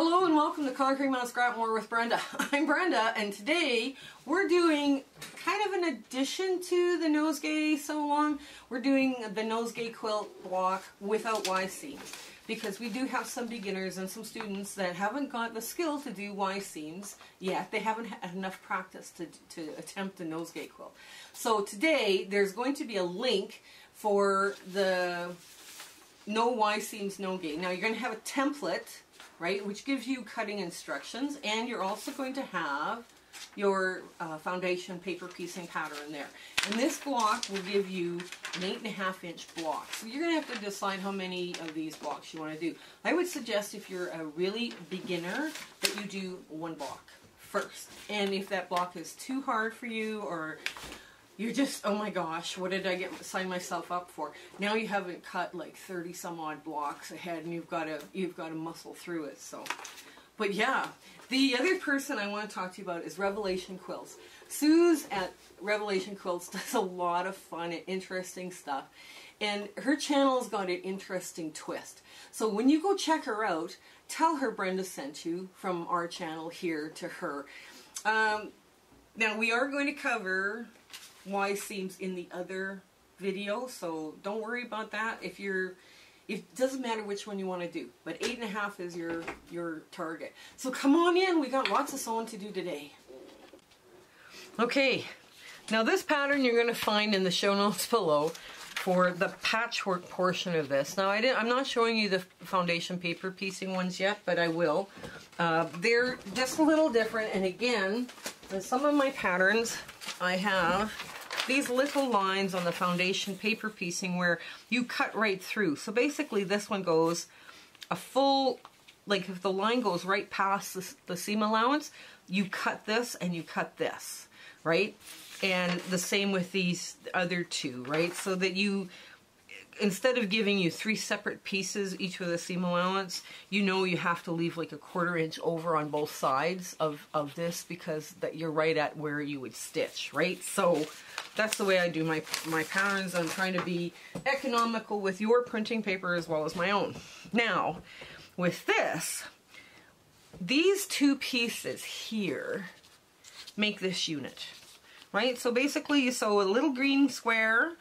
Hello and welcome to Conquering Mount Scrapmore with Brenda. I'm Brenda and today we're doing kind of an addition to the nosegay sew along. We're doing the nosegay quilt block without Y seams because we do have some beginners and some students that haven't got the skill to do Y seams yet. They haven't had enough practice to, to attempt the nosegay quilt. So today there's going to be a link for the no Y seams, no gay. Now you're going to have a template right, which gives you cutting instructions, and you're also going to have your uh, foundation paper piecing pattern there. And this block will give you an eight and a half inch block. So you're going to have to decide how many of these blocks you want to do. I would suggest if you're a really beginner that you do one block first. And if that block is too hard for you or you're just, oh my gosh, what did I get sign myself up for? Now you haven't cut like 30 some odd blocks ahead and you've got to, you've got to muscle through it. So, but yeah, the other person I want to talk to you about is Revelation Quilts. Suze at Revelation Quilts does a lot of fun and interesting stuff. And her channel's got an interesting twist. So when you go check her out, tell her Brenda sent you from our channel here to her. Um, now we are going to cover Y seams in the other video, so don't worry about that. If you're, it doesn't matter which one you want to do, but eight and a half is your, your target. So come on in, we got lots of sewing to do today. Okay, now this pattern you're going to find in the show notes below for the patchwork portion of this. Now I didn't, I'm not showing you the foundation paper piecing ones yet, but I will. Uh, they're just a little different, and again, in some of my patterns, I have these little lines on the foundation paper piecing where you cut right through. So basically this one goes a full, like if the line goes right past the, the seam allowance, you cut this and you cut this, right? And the same with these other two, right? So that you, instead of giving you three separate pieces, each with a seam allowance, you know you have to leave like a quarter inch over on both sides of, of this because that you're right at where you would stitch, right? So that's the way I do my, my patterns. I'm trying to be economical with your printing paper as well as my own. Now, with this, these two pieces here make this unit, right? So basically you sew a little green square,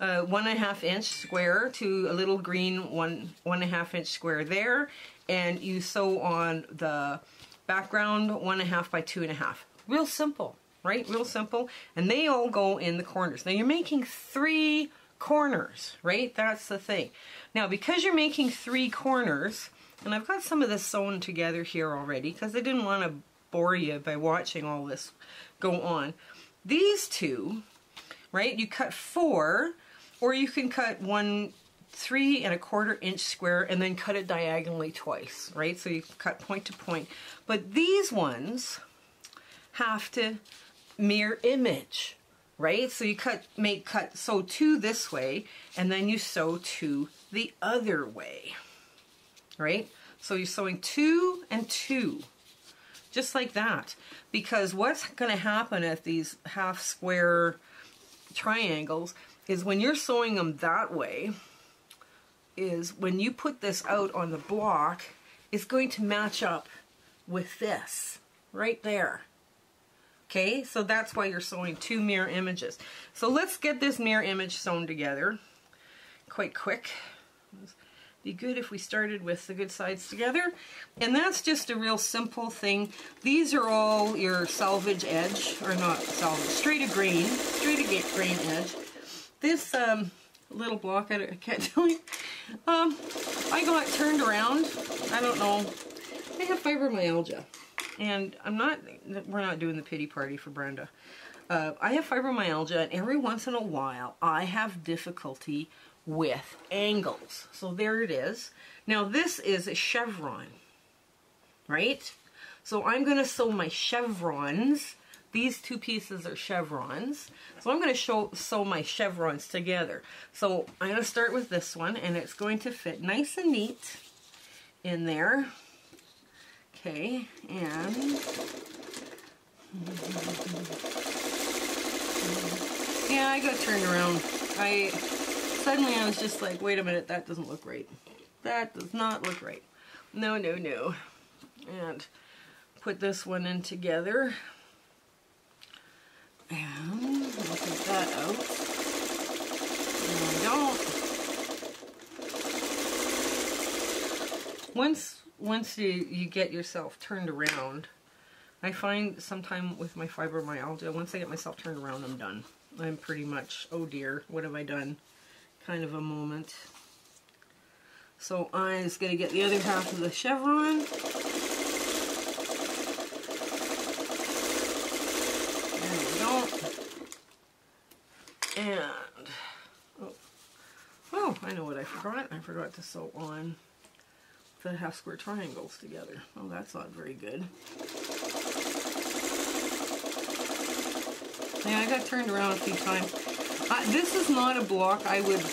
uh, one and a half inch square to a little green one, one and a half inch square there, and you sew on the background one and a half by two and a half. Real simple right? Real simple. And they all go in the corners. Now you're making three corners, right? That's the thing. Now because you're making three corners, and I've got some of this sewn together here already because I didn't want to bore you by watching all this go on. These two, right, you cut four, or you can cut one three and a quarter inch square and then cut it diagonally twice, right? So you cut point to point. But these ones have to mirror image, right? So you cut, make cut, sew two this way, and then you sew two the other way, right? So you're sewing two and two, just like that. Because what's going to happen at these half square triangles is when you're sewing them that way, is when you put this out on the block, it's going to match up with this right there. Okay, so that's why you're sewing two mirror images. So let's get this mirror image sewn together quite quick. Be good if we started with the good sides together. And that's just a real simple thing. These are all your salvage edge, or not salvage, straight of grain, straight of grain edge. This um, little block, I can't tell you, um, I got turned around. I don't know. I have fibromyalgia and I'm not, we're not doing the pity party for Brenda. Uh, I have fibromyalgia, and every once in a while, I have difficulty with angles. So there it is. Now this is a chevron, right? So I'm going to sew my chevrons. These two pieces are chevrons. So I'm going to show, sew my chevrons together. So I'm going to start with this one, and it's going to fit nice and neat in there. Okay, and yeah, I got turned around. I suddenly I was just like, wait a minute, that doesn't look right. That does not look right. No, no, no. and put this one in together. And we'll take that out. And we don't. Once once you, you get yourself turned around, I find sometime with my fibromyalgia, once I get myself turned around, I'm done. I'm pretty much, oh dear, what have I done? Kind of a moment. So I am just going to get the other half of the chevron. There we go. And, oh, oh, I know what I forgot. I forgot to sew on the half square triangles together. Oh, that's not very good. Yeah, I got turned around a few times. Uh, this is not a block I would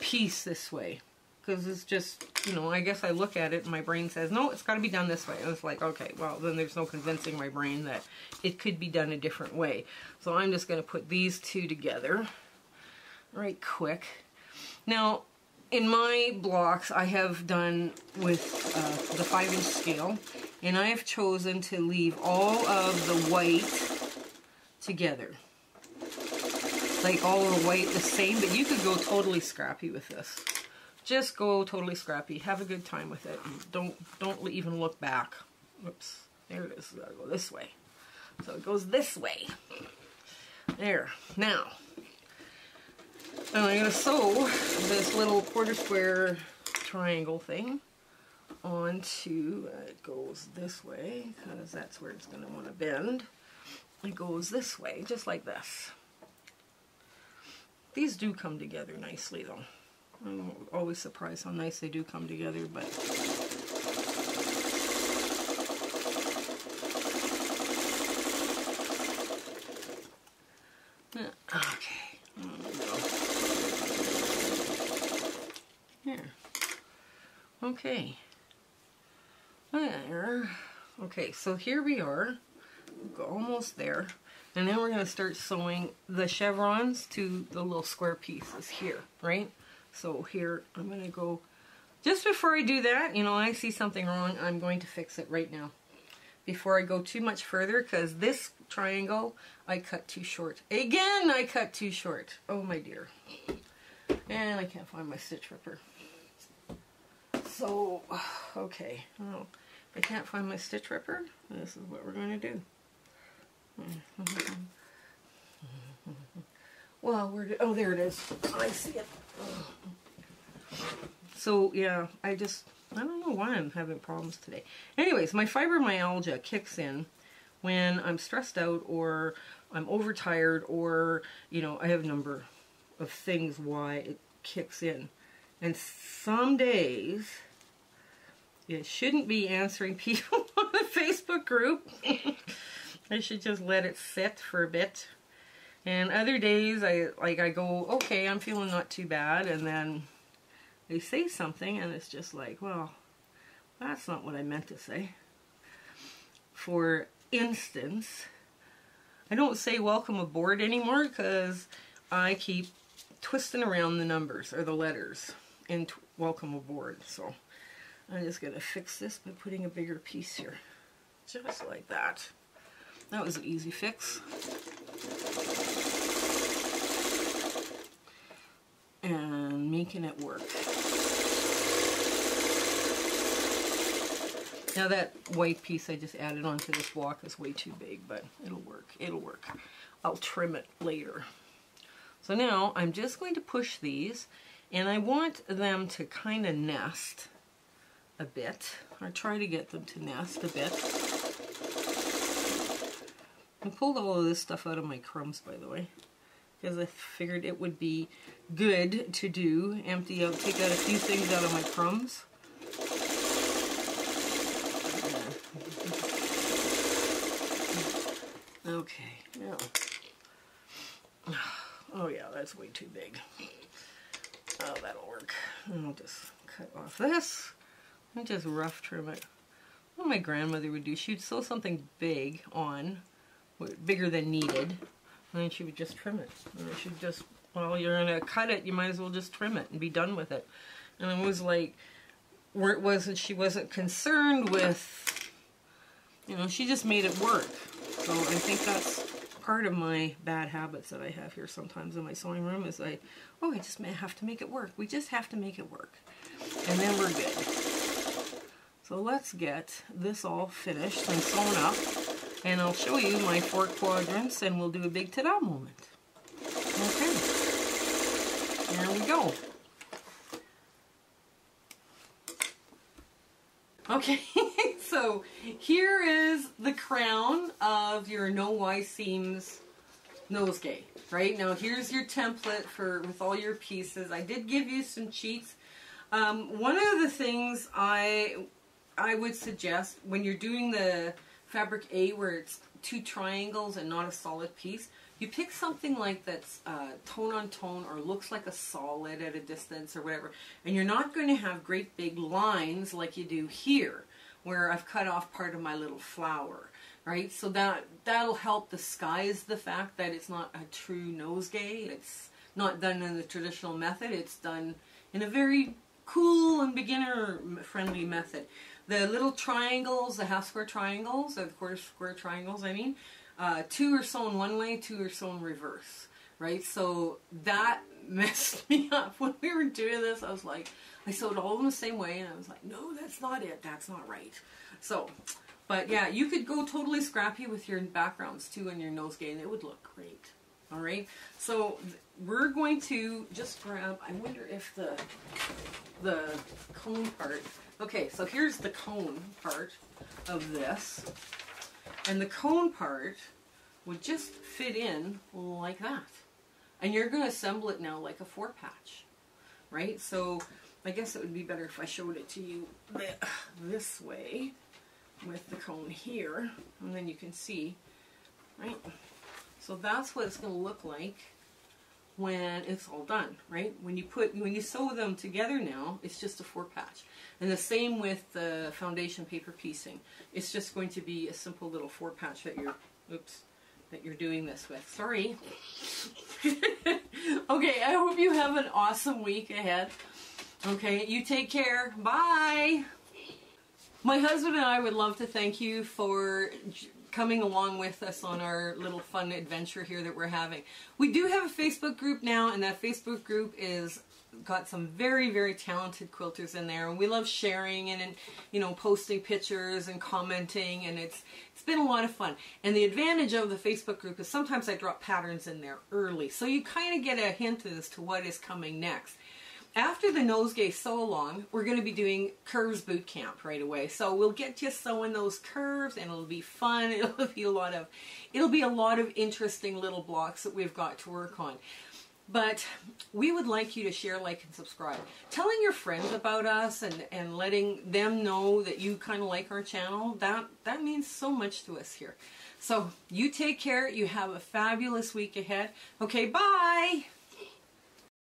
piece this way. Because it's just, you know, I guess I look at it and my brain says, no, it's got to be done this way. And it's like, okay, well, then there's no convincing my brain that it could be done a different way. So I'm just going to put these two together right quick. Now, in my blocks, I have done with uh, the 5 inch scale. And I have chosen to leave all of the white together. Like all the white the same, but you could go totally scrappy with this. Just go totally scrappy. Have a good time with it. Don't don't even look back. Oops. There it is. Gotta go this way. So it goes this way. There. Now, I'm going to sew this little quarter square triangle thing onto, uh, it goes this way, because that's where it's want to bend it goes this way, just like this. These do come together nicely though. I'm always surprised how nice they do come together, but Okay. Here. Okay. Oh, there. Okay, so here we are almost there. And then we're going to start sewing the chevrons to the little square pieces here, right? So here, I'm going to go, just before I do that, you know, I see something wrong, I'm going to fix it right now. Before I go too much further, because this triangle, I cut too short. Again, I cut too short. Oh my dear. And I can't find my stitch ripper. So, okay. Well, if I can't find my stitch ripper, this is what we're going to do. well, where did, oh, there it is. I see it. So, yeah, I just, I don't know why I'm having problems today. Anyways, my fibromyalgia kicks in when I'm stressed out or I'm overtired or, you know, I have a number of things why it kicks in. And some days, it shouldn't be answering people on the Facebook group. I should just let it sit for a bit. And other days, I like I go, okay, I'm feeling not too bad, and then they say something, and it's just like, well, that's not what I meant to say. For instance, I don't say welcome aboard anymore because I keep twisting around the numbers or the letters in welcome aboard. So I'm just going to fix this by putting a bigger piece here. Just like that. That was an easy fix. And making it work. Now that white piece I just added onto this block is way too big, but it'll work. It'll work. I'll trim it later. So now I'm just going to push these and I want them to kind of nest a bit, or try to get them to nest a bit. I pulled all of this stuff out of my crumbs, by the way, because I figured it would be good to do, empty out, take out a few things out of my crumbs. Okay, now. Oh yeah, that's way too big. Oh, that'll work. And I'll just cut off this and just rough trim it. What my grandmother would do, she'd sew something big on bigger than needed. And then she would just trim it. And she'd just, well, you're going to cut it, you might as well just trim it and be done with it. And it was like, where it wasn't she wasn't concerned with, you know, she just made it work. So I think that's part of my bad habits that I have here sometimes in my sewing room is I, oh, I just may have to make it work. We just have to make it work. And then we're good. So let's get this all finished and sewn up. And I'll show you my four quadrants and we'll do a big ta-da moment. Okay. There we go. Okay, so here is the crown of your No Y Seams nosegay. Right now, here's your template for with all your pieces. I did give you some cheats. Um, one of the things I I would suggest when you're doing the fabric A where it's two triangles and not a solid piece, you pick something like that's uh, tone on tone or looks like a solid at a distance or whatever, and you're not going to have great big lines like you do here, where I've cut off part of my little flower, right? So that, that'll help disguise the fact that it's not a true nosegay. It's not done in the traditional method. It's done in a very cool and beginner-friendly method. The little triangles, the half square triangles, the quarter square triangles, I mean, uh, two are sewn one way, two are sewn reverse, right? So that messed me up. When we were doing this, I was like, I sewed all in the same way, and I was like, no, that's not it. That's not right. So, but yeah, you could go totally scrappy with your backgrounds too and your nosegay, and it would look great. All right, so we're going to just grab, I wonder if the, the cone part, okay, so here's the cone part of this. And the cone part would just fit in like that. And you're going to assemble it now like a four patch, right? So I guess it would be better if I showed it to you this way with the cone here, and then you can see, right? So that's what it's going to look like when it's all done, right? When you put, when you sew them together now, it's just a four patch. And the same with the foundation paper piecing. It's just going to be a simple little four patch that you're, oops, that you're doing this with. Sorry. okay, I hope you have an awesome week ahead. Okay, you take care. Bye. My husband and I would love to thank you for coming along with us on our little fun adventure here that we're having. We do have a Facebook group now, and that Facebook group is got some very, very talented quilters in there. And we love sharing and, and, you know, posting pictures and commenting. And it's it's been a lot of fun. And the advantage of the Facebook group is sometimes I drop patterns in there early. So you kind of get a hint as to what is coming next. After the nosegay sew along, we're going to be doing curves boot camp right away. So we'll get you sewing those curves and it'll be fun. It'll be a lot of, it'll be a lot of interesting little blocks that we've got to work on. But we would like you to share, like, and subscribe. Telling your friends about us and, and letting them know that you kind of like our channel, that, that means so much to us here. So you take care. You have a fabulous week ahead. Okay, bye.